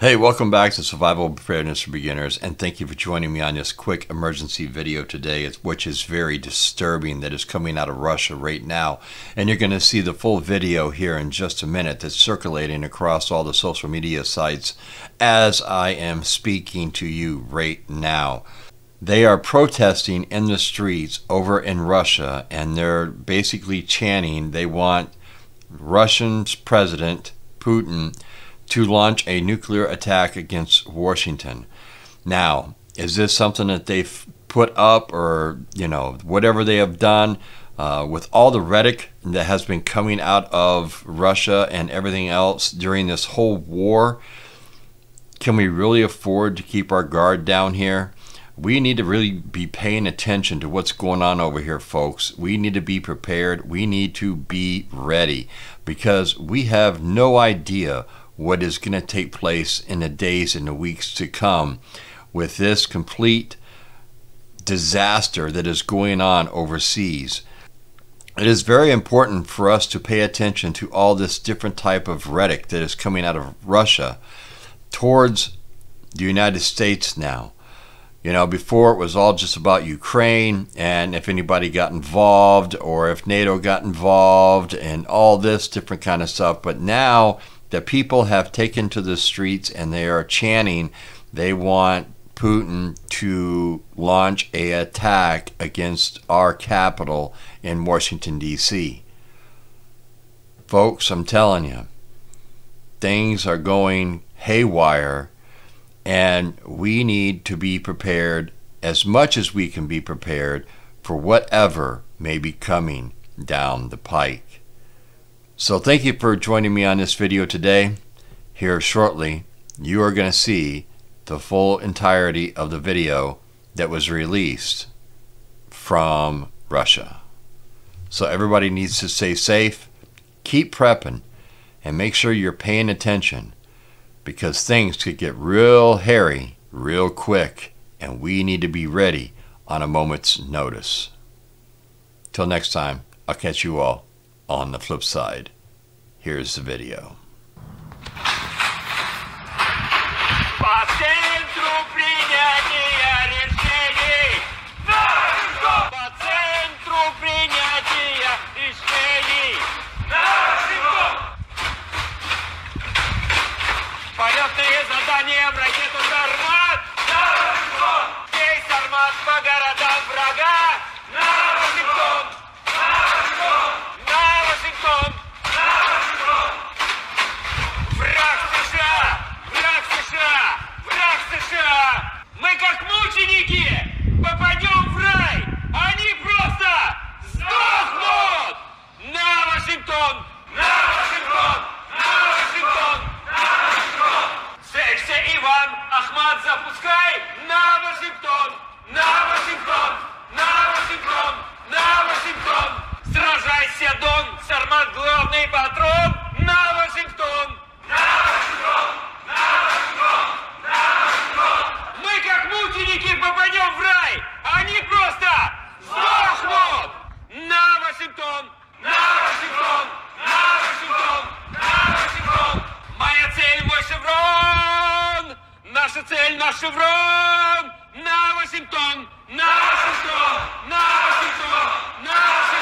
Hey, welcome back to Survival Preparedness for Beginners, and thank you for joining me on this quick emergency video today, which is very disturbing that is coming out of Russia right now. And you're going to see the full video here in just a minute that's circulating across all the social media sites as I am speaking to you right now. They are protesting in the streets over in Russia, and they're basically chanting they want Russian president, Putin, to launch a nuclear attack against Washington. Now, is this something that they've put up or, you know, whatever they have done? Uh, with all the rhetoric that has been coming out of Russia and everything else during this whole war, can we really afford to keep our guard down here? We need to really be paying attention to what's going on over here, folks. We need to be prepared. We need to be ready because we have no idea what is going to take place in the days and the weeks to come with this complete disaster that is going on overseas. It is very important for us to pay attention to all this different type of rhetoric that is coming out of Russia towards the United States now. You know, before it was all just about Ukraine and if anybody got involved or if NATO got involved and all this different kind of stuff. But now the people have taken to the streets and they are chanting they want Putin to launch a attack against our capital in Washington D.C. Folks, I'm telling you, things are going haywire and we need to be prepared as much as we can be prepared for whatever may be coming down the pike. So thank you for joining me on this video today. Here shortly, you are going to see the full entirety of the video that was released from Russia. So everybody needs to stay safe, keep prepping, and make sure you're paying attention because things could get real hairy real quick and we need to be ready on a moment's notice. Till next time, I'll catch you all on the flip side. Here's the video. Полетные задания, ракет удар, Сармат, Бей, Сармат, Багара! Nashville, Nashville, Nashville, Nashville, Nashville.